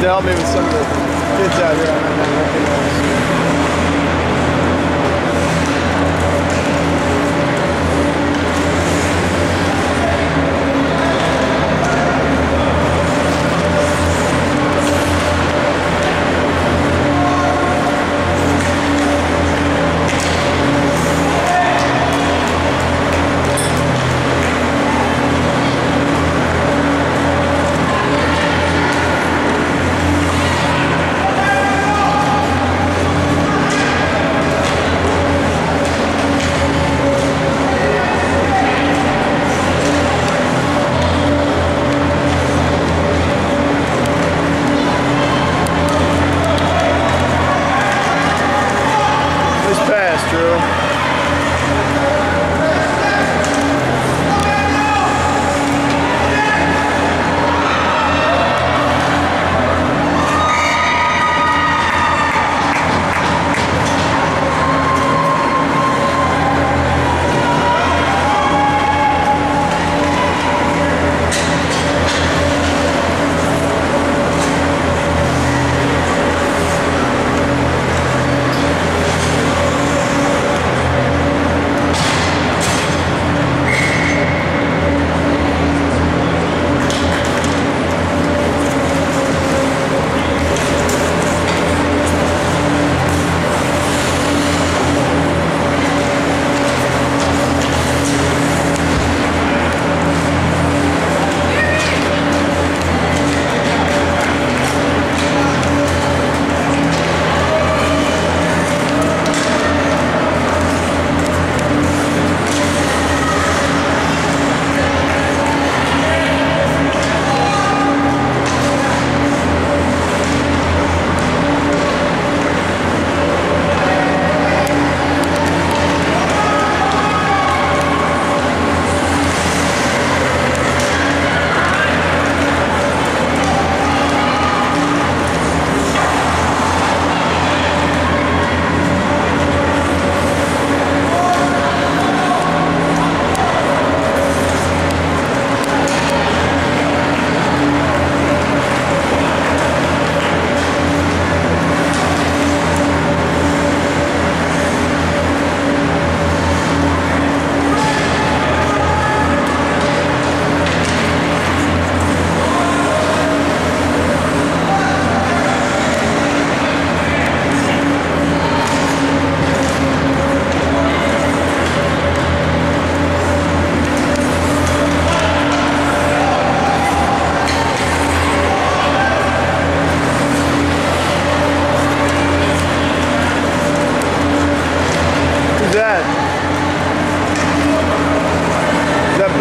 to help me with some of the kids out here pass,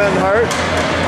Who's that?